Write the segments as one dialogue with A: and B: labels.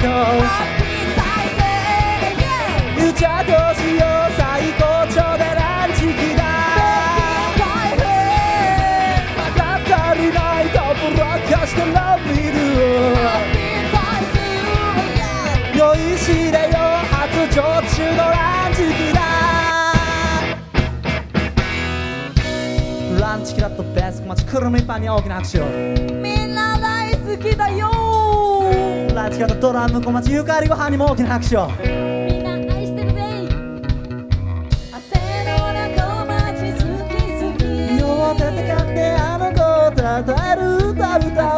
A: なんぼの子癒着をしよう最高潮でランチ来だまだ足りないとブロックしてラビル酔いしれよ発情中のランチ来だランチキラットベスク町くるみパンに大きな拍手を
B: みんな大好きだよ
A: ランチキラットドラム小町ゆかりご飯にも大きな拍手を。
B: みんな愛してるぜ汗の中街好き好き。
A: 両手でかってあの子をたたえる歌歌おう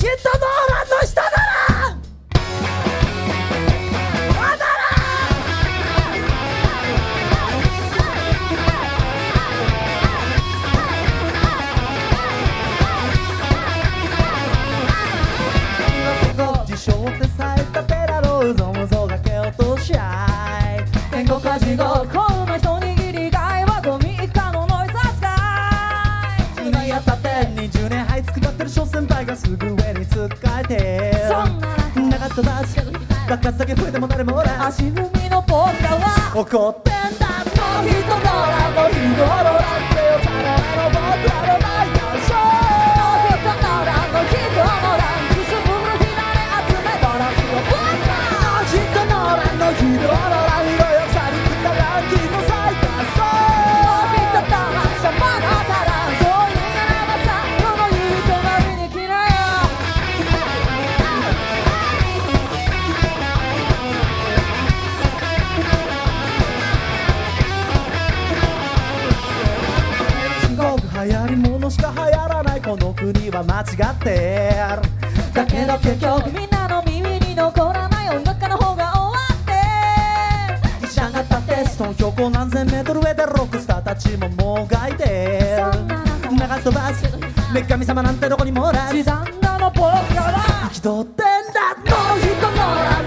A: ヒットノーランの下だなまだな自称ってさえたペラローゾムゾがけ落としゃい
B: 天国か地獄
A: かえて
B: そんな
A: なかっただし爆発だけ増えても誰もおらん。
B: 足踏みの僕らは
A: 怒ってんだの人のらの日頃なん
B: この
A: 国は間違ってる
B: だけど結局みんなの耳に残らない音楽家の方が終わって。
A: 医者が立ってその標高何千メートル上でロックスターたちももがいて流飛ばす女神様なんてどこにもおらず
B: 時短なの僕らは
A: 気取ってんだ